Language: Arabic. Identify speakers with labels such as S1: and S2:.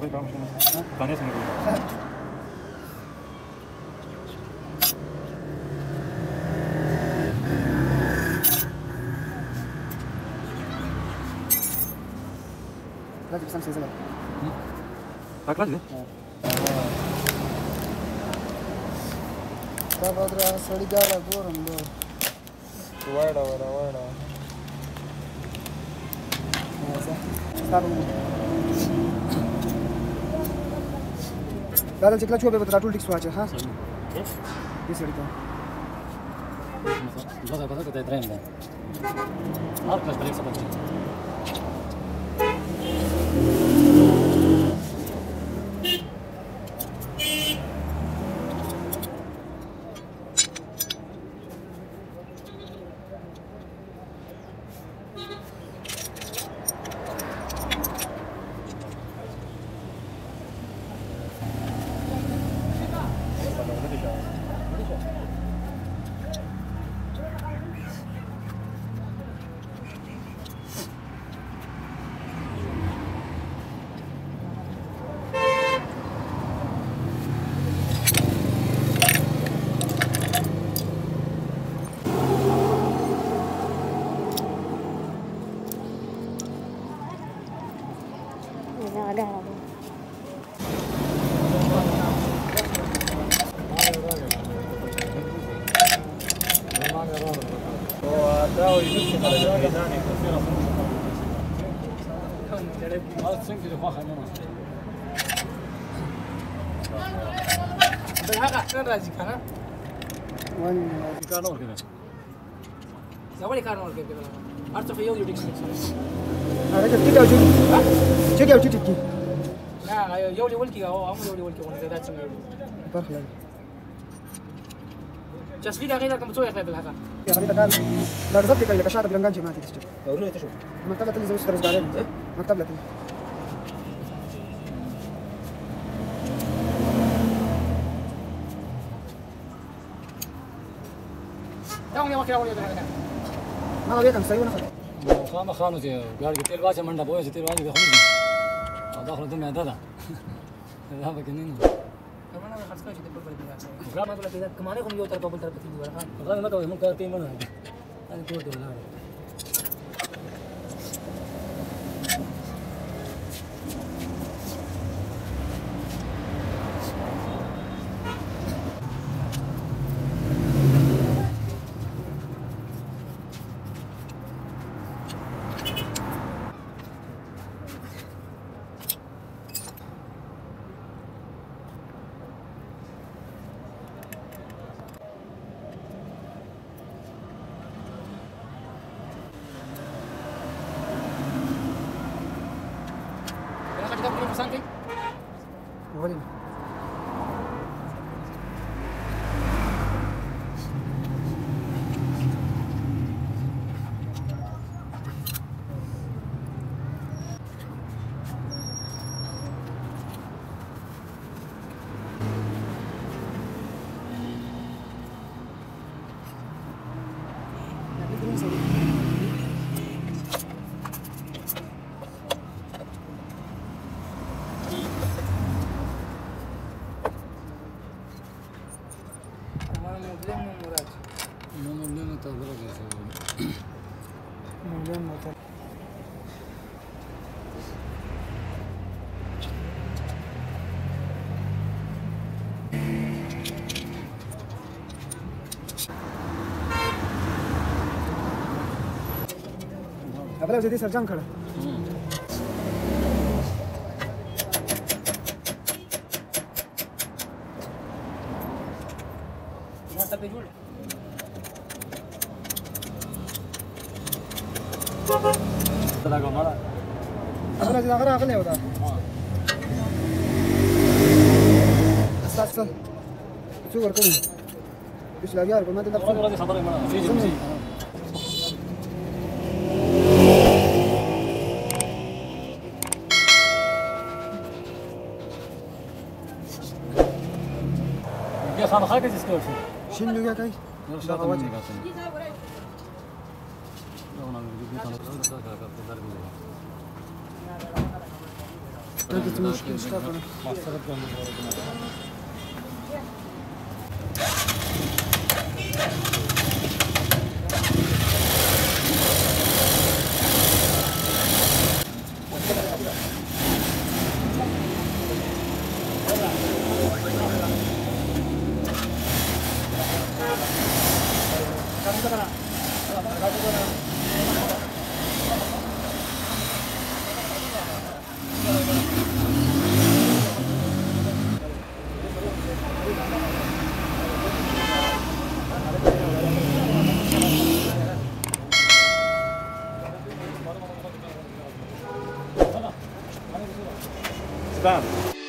S1: 저기 가면 되나? 반에서 먹어.
S2: 라지 비상 세상. 응?
S3: 아, 라지.
S2: Sabadra, Saligala, Gorando.
S1: Guarda, guarda, guarda.
S2: Nossa. Está bom. دا دلته کله چوبې به راټول ټیکس واچې ها دې سړی ته
S3: دا دا دا درېم ده هر کله بلې څه
S4: لا يولي ولكي او عمرو يولي ولكي وانا زي ذات سمي يوم يديك ada jadi kau jadi jadi kau jadi لا يولي ولكي هو هم يولي ولكي وأنا ذات سنه برخلا جس لي غير كم تسوي بالحق
S2: يا خلينا كان لا رزقت كان كشات بلنجان ما تيجي
S3: دوري تشوف
S2: مكتبة اللي زوج درس دارين مكتبة
S4: داوم يا وكيل اولي بالحق
S2: ما بيكم سيونا خد
S3: خام خانو تي قال قلت له باجي مندا
S4: کومه خاص کوي چې په بل ځای کې ګرامه ته پیدا کومه نه کوم یو تر په بل تر په دې ورخه
S3: غره نه کوي موږ ته تیمنه دا ټول دی نه
S4: Have you done for something?
S2: John Motor. आपल्याला तिथे सर्जांकडं
S4: Gracias.
S2: شو وركم إيش لا يعرف ما تقدر والله
S3: دي خبري مرة. في جمسي. يا خان خاك تسكوش.
S2: شنو يا كاي
S3: لا Tabii ki müşkül çıkartın. Bastırıp gönderdim.
S4: Gracias. Estado.